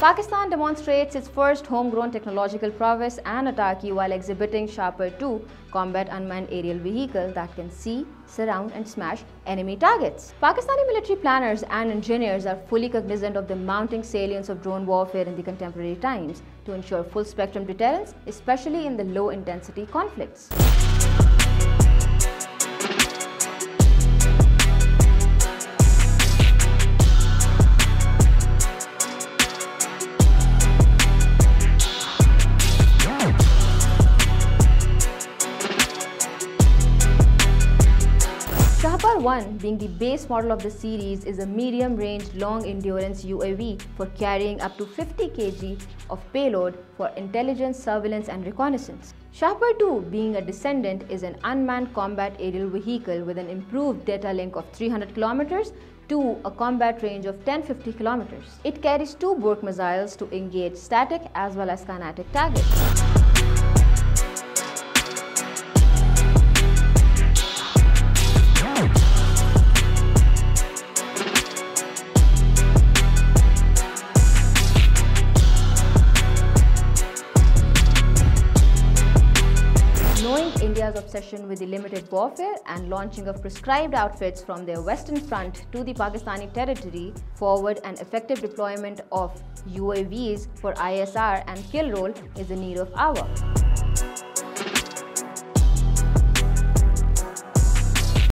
Pakistan demonstrates its first homegrown technological prowess and autarky while exhibiting Shahpar 2 combat unmanned aerial vehicle that can see, surround and smash enemy targets. Pakistani military planners and engineers are fully cognizant of the mounting salience of drone warfare in the contemporary times to ensure full spectrum deterrence, especially in the low intensity conflicts. Shahpar 1 being the base model of the series is a medium-range long-endurance UAV for carrying up to 50 kg of payload for intelligence, surveillance and reconnaissance. Shahpar 2 being a descendant is an unmanned combat aerial vehicle with an improved data link of 300 kilometers to a combat range of 1050 kilometers. It carries two Barq missiles to engage static as well as kinetic targets. Obsession with the limited warfare and launching of prescribed outfits from their western front to the Pakistani territory, forward and effective deployment of UAVs for ISR and kill role is the need of hour.